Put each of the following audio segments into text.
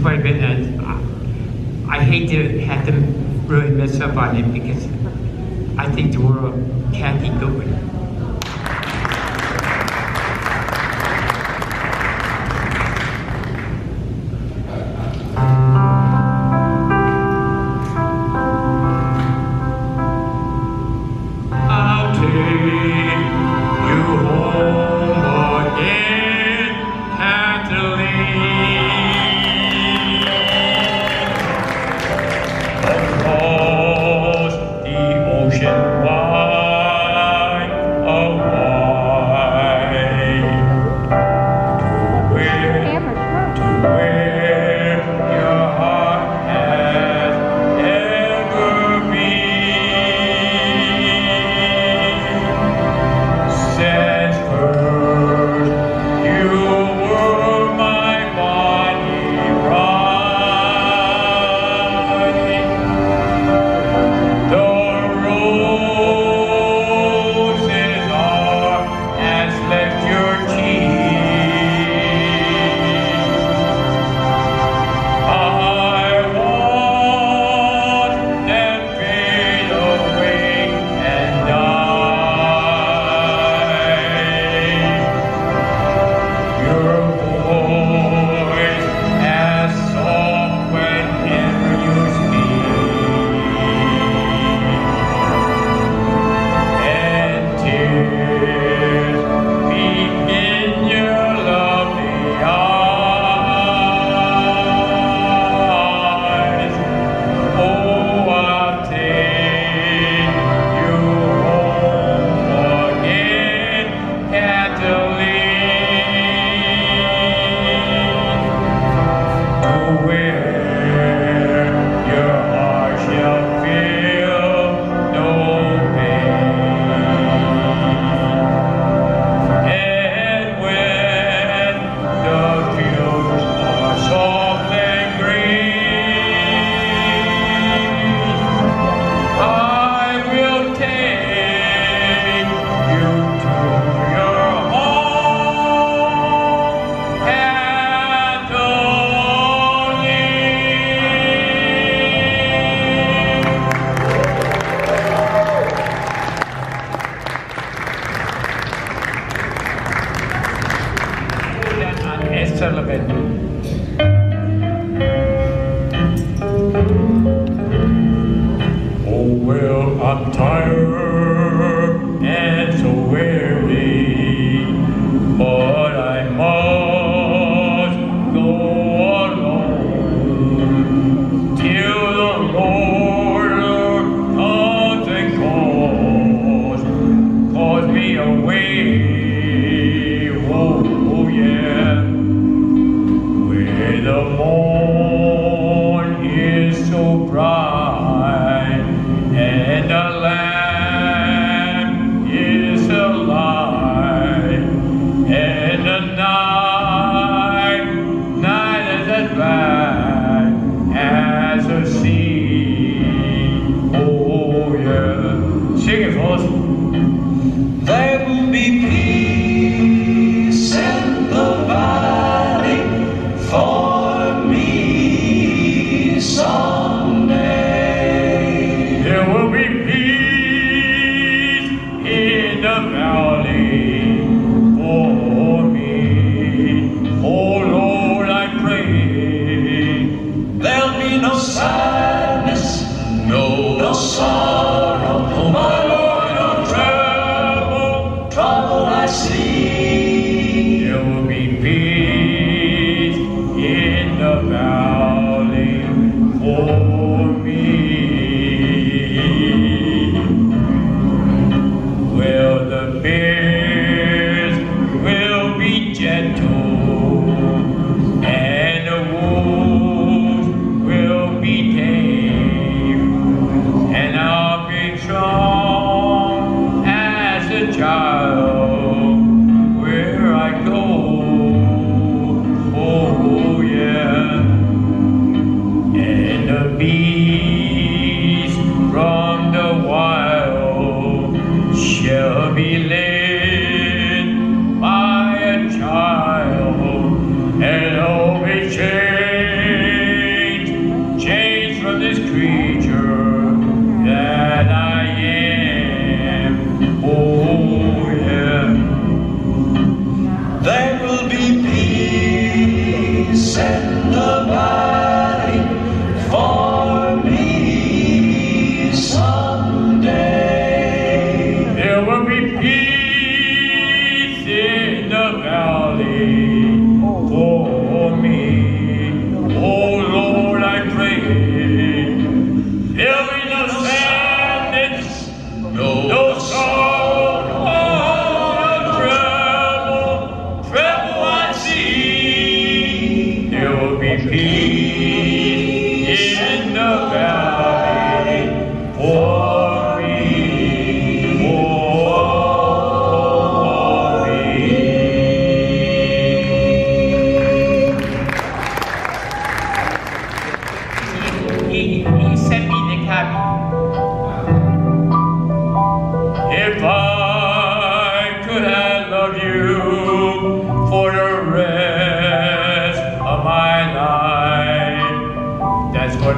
quite a bit, and I, I hate to have to really mess up on it because I think the world can't be good.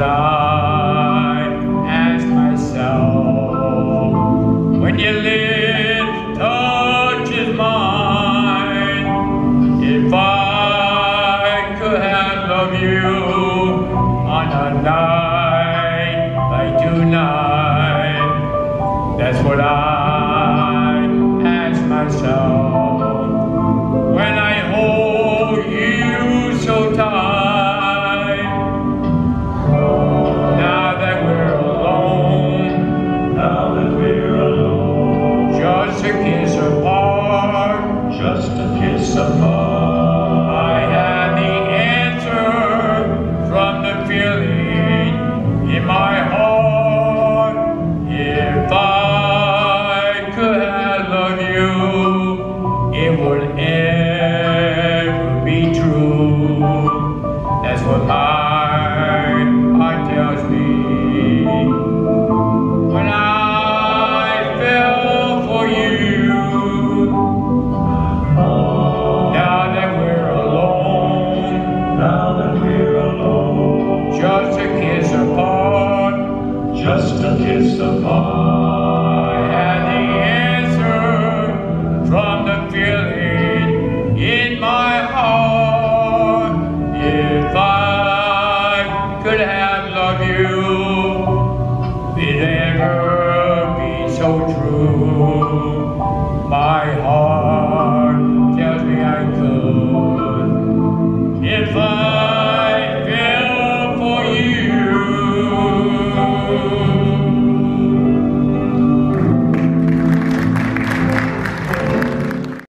That's what I ask what my